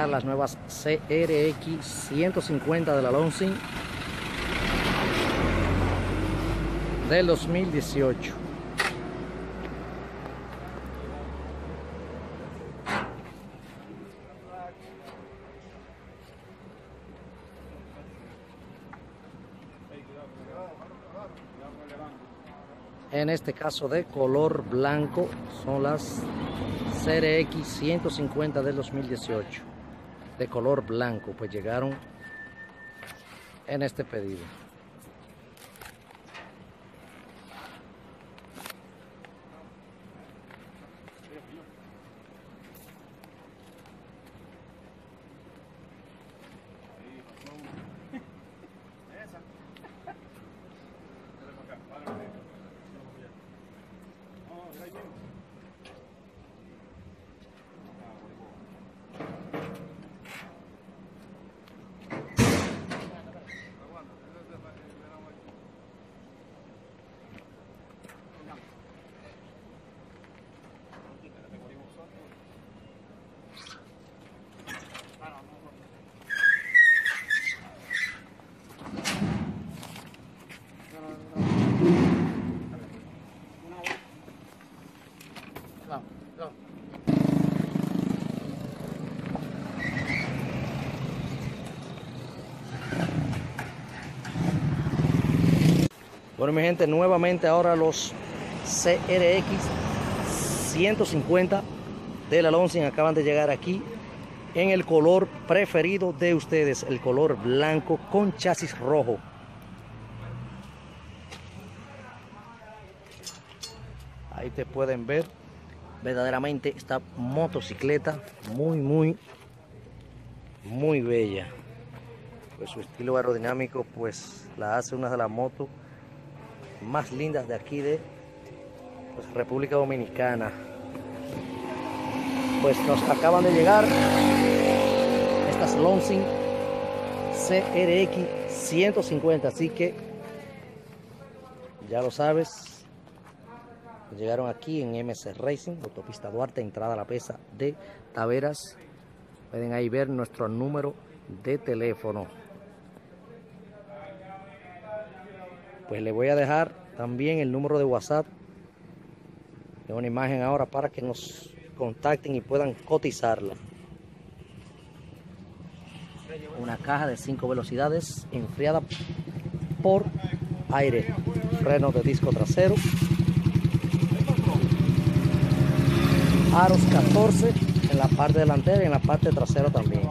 llegar las nuevas CRX 150 de la Lonsing del 2018. En este caso de color blanco son las CRX 150 del 2018 de color blanco pues llegaron en este pedido Bueno, mi gente, nuevamente ahora los CRX 150 de la Lonsing acaban de llegar aquí en el color preferido de ustedes, el color blanco con chasis rojo. Ahí te pueden ver verdaderamente esta motocicleta muy, muy, muy bella. Pues su estilo aerodinámico pues la hace una de las motos más lindas de aquí de pues, República Dominicana. Pues nos acaban de llegar estas Lonsing CRX 150, así que ya lo sabes, llegaron aquí en MC Racing, autopista Duarte, entrada a la pesa de Taveras. Pueden ahí ver nuestro número de teléfono. Pues le voy a dejar también el número de WhatsApp de una imagen ahora para que nos contacten y puedan cotizarla. Una caja de 5 velocidades enfriada por aire, freno de disco trasero, aros 14 en la parte delantera y en la parte trasera también.